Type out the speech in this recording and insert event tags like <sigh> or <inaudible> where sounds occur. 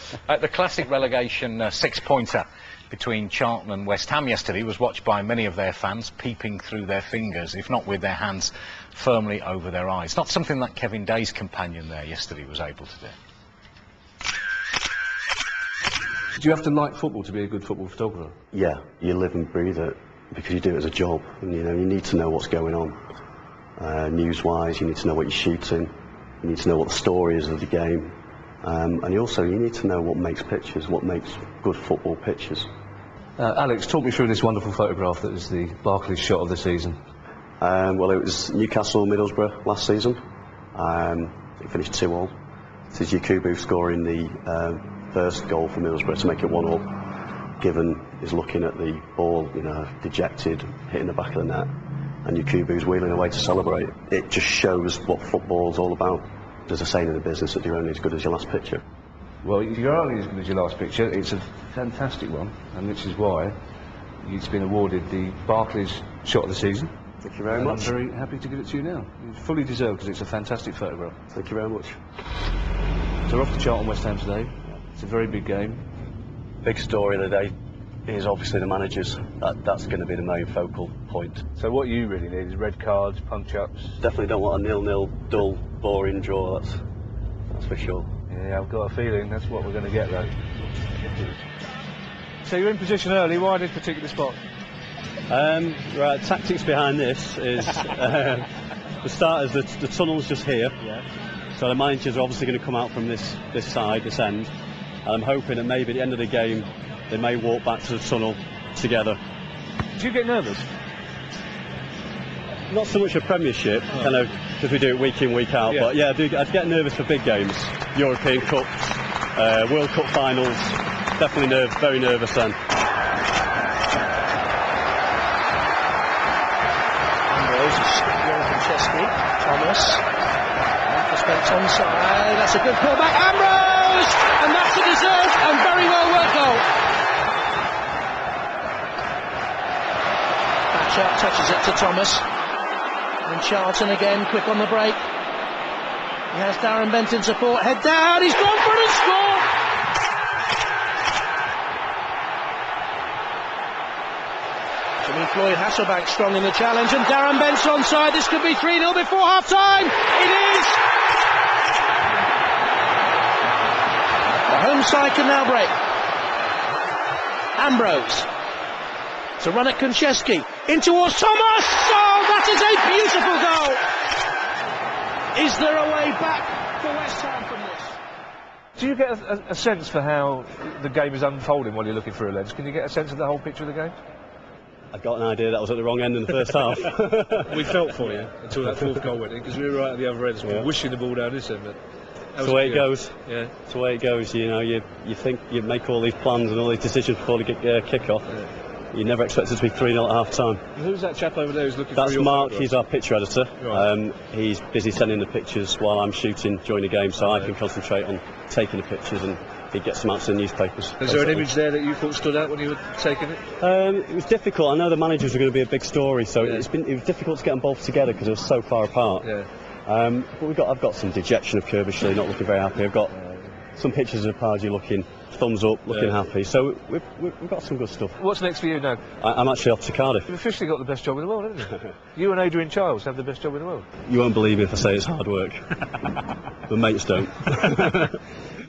<laughs> Uh, the classic relegation uh, six-pointer between Charlton and West Ham yesterday was watched by many of their fans peeping through their fingers, if not with their hands firmly over their eyes. Not something that Kevin Day's companion there yesterday was able to do. Do you have to like football to be a good football photographer? Yeah, you live and breathe it because you do it as a job, and you know you need to know what's going on. Uh, news-wise, you need to know what you're shooting. You need to know what the story is of the game, um, and you also you need to know what makes pictures, what makes good football pictures. Uh, Alex, talk me through this wonderful photograph that is the Barclays shot of the season. Um, well, it was Newcastle Middlesbrough last season. Um, it finished 2 all. This is Yakubu scoring the uh, first goal for Middlesbrough to make it 1 all. Given is looking at the ball, you know, dejected, hitting the back of the net, and Yakubu's wheeling away to celebrate. It just shows what football's all about. There's a saying in the business that you're only as good as your last picture. Well, if you're only as good as your last picture. It's a fantastic one, and which is why it's been awarded the Barclays shot of the season. Thank you very and much. I'm very happy to give it to you now. It's fully deserved because it's a fantastic photograph. Thank you very much. So we're off to Charlton West Ham today. It's a very big game. Big story of the day is obviously the managers. That, that's going to be the main focal point. So what you really need is red cards, punch-ups. Definitely don't want a nil-nil, dull, boring draw. That's that's for sure. Yeah, I've got a feeling that's what we're going to get though. So you're in position early. Why this particular spot? Um, right, tactics behind this is <laughs> uh, the starters. The, the tunnel's just here, Yeah. so the managers are obviously going to come out from this this side, this end. And I'm hoping that maybe at the end of the game they may walk back to the tunnel together. Do you get nervous? Not so much a Premiership, kind of because we do it week in week out. Yeah. But yeah, I do, I'd get nervous for big games, European Cups, uh, World Cup finals. Definitely nerve, very nervous then. Ambrose is Johan Franceschi. Thomas. Marcus Bates onside. That's a good pull back. Ambrose! And that's a deserved and very well worked goal. Thatcher touches it to Thomas. And Charlton again, quick on the break. He has Darren Bent in support. Head down. He's gone for it and scored. Jimmy Floyd Hasselbaink strong in the challenge, and Darren Bent's onside. This could be 3 0 before half time. It is! The home side can now break. Ambrose. To run at Konchesky. In towards Thomas! Oh, that is a beautiful goal! Is there a way back for West Ham from this? Do you get a, a, a sense for how the game is unfolding while you're looking through a lens? Can you get a sense of the whole picture of the game? I got an idea that was at the wrong end in the first half. <laughs> we felt for you until that fourth goal went in because we were right at the other end, so yeah. wishing the ball down this end. But that That's the way it goes. Yeah. It's the way it goes. You know, you you think you make all these plans and all these decisions before the kick, uh, kick off. You never expect it to be 3 0 at half time. Who's that chap over there who's looking That's Mark, he's our picture editor. Right. Um, he's busy sending the pictures while I'm shooting during the game, so I can concentrate on taking the pictures and he gets them out to the newspapers. Is there an image there that you thought stood out when you were taking it? Um, it was difficult. I know the managers were going to be a big story, so Yeah. it's been it was difficult to get them both together because they were so far apart. Yeah. Um, but we got I've got some dejection of Curbishley, not looking very happy. I've got some pictures of Pardew looking thumbs up, looking Yeah. happy. So we've, we've got some good stuff. What's next for you now? I, I'm actually off to Cardiff. You've officially got the best job in the world, haven't you? <laughs> you and Adrian Chiles have the best job in the world. You won't believe me if I say it's hard work. <laughs> the mates don't. <laughs>